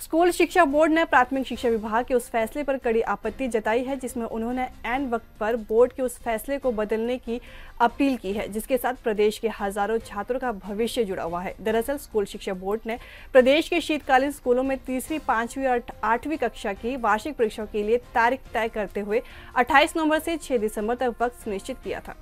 School शिक्षा board ने प्राथमिक शिक्षा विभाग के उस फैसले पर कड़ी आपत्ति जताई है, जिसमें उन्होंने एन वक्त पर बोर्ड के उस फैसले को बदलने की अपील की है, जिसके साथ प्रदेश के हज़ारों छात्रों का भविष्य जुड़ा हुआ है। दरअसल, स्कूल शिक्षा बोर्ड ने प्रदेश के शीतकालीन स्कूलों में तीसरी, पांचवी और आठवीं कक्षा की वार्षिक परीक्षा के लिए तारीख तय करते हुए अट्ठाईस नवंबर से छह दिसंबर तक वक्त सुनिश्चित किया था।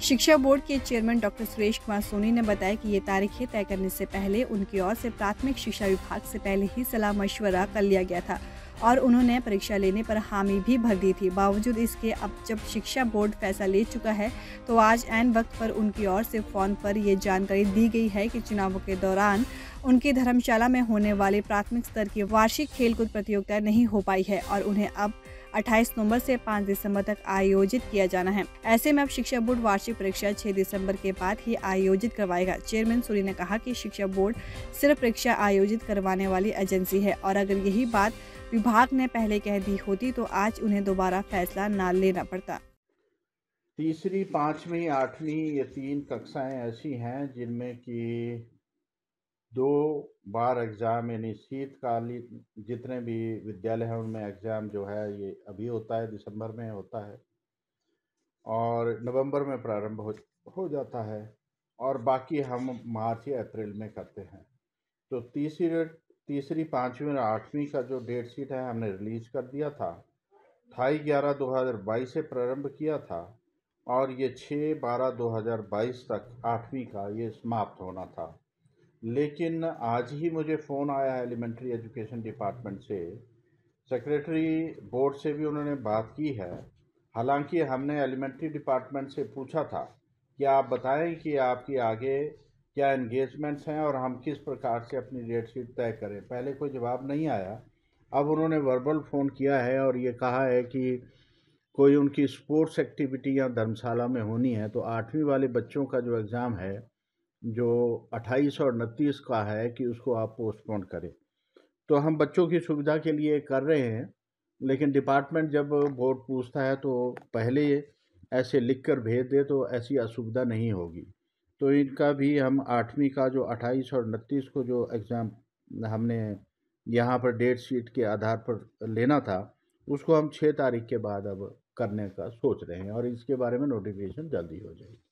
शिक्षा बोर्ड के चेयरमैन डॉक्टर सुरेश कुमार सोनी ने बताया कि ये तारीखें तय करने से पहले उनकी ओर से प्राथमिक शिक्षा विभाग से पहले ही सलाह मशवरा कर लिया गया था और उन्होंने परीक्षा लेने पर हामी भी भर दी थी। बावजूद इसके अब जब शिक्षा बोर्ड फैसला ले चुका है तो आज एन वक्त पर उनकी ओर से फ़ोन पर यह जानकारी दी गई है कि चुनावों के दौरान उनकी धर्मशाला में होने वाली प्राथमिक स्तर की वार्षिक खेलकूद प्रतियोगिता नहीं हो पाई है और उन्हें अब 28 नवंबर से 5 दिसंबर तक आयोजित किया जाना है। ऐसे में अब शिक्षा बोर्ड वार्षिक परीक्षा 6 दिसंबर के बाद ही आयोजित करवाएगा। चेयरमैन सूरी ने कहा कि शिक्षा बोर्ड सिर्फ़ परीक्षा आयोजित करवाने वाली एजेंसी है और अगर यही बात विभाग ने पहले कह दी होती तो आज उन्हें दोबारा फैसला न लेना पड़ता। तीसरी, पाँचवीं, आठवीं ये तीन कक्षाएँ ऐसी हैं जिनमें कि दो बार एग्ज़ाम यानी शीतकालीन जितने भी विद्यालय हैं, उनमें एग्ज़ाम जो है, ये अभी होता है, दिसंबर में होता है। और नवंबर में प्रारंभ हो हो जाता है। और बाकी हम मार्च या अप्रैल में करते हैं। तो तीसरी तीसरी, पाँचवीं और आठवीं का जो डेट शीट है, हमने रिलीज़ कर दिया था। अठाई ग्यारह, दो हज़ार बाईस से प्रारंभ किया था। और ये छः बारह, दो हज़ार बाईस तक आठवीं का ये समाप्त होना था। लेकिन आज ही मुझे फ़ोन आया एलिमेंट्री एजुकेशन डिपार्टमेंट से। सेक्रेटरी बोर्ड से भी उन्होंने बात की है। हालाँकि हमने एलिमेंट्री डिपार्टमेंट से पूछा था कि आप बताएँ कि आपकी आगे क्या इंगेजमेंट्स हैं और हम किस प्रकार से अपनी डेट शीट तय करें? पहले कोई जवाब नहीं आया। अब उन्होंने वर्बल फ़ोन किया है और ये कहा है कि कोई उनकी स्पोर्ट्स एक्टिविटी या धर्मशाला में होनी है तो आठवीं वाले बच्चों का जो एग्ज़ाम है जो अट्ठाईस और उनतीस का है कि उसको आप पोस्टपोन करें। तो हम बच्चों की सुविधा के लिए कर रहे हैं, लेकिन डिपार्टमेंट जब बोर्ड पूछता है तो पहले ऐसे लिख कर भेज दे तो ऐसी असुविधा नहीं होगी। तो इनका भी हम आठवीं का जो अट्ठाईस और उनतीस को जो एग्ज़ाम हमने यहाँ पर डेट शीट के आधार पर लेना था, उसको हम छः तारीख के बाद अब करने का सोच रहे हैं और इसके बारे में नोटिफिकेशन जल्दी हो जाएगी।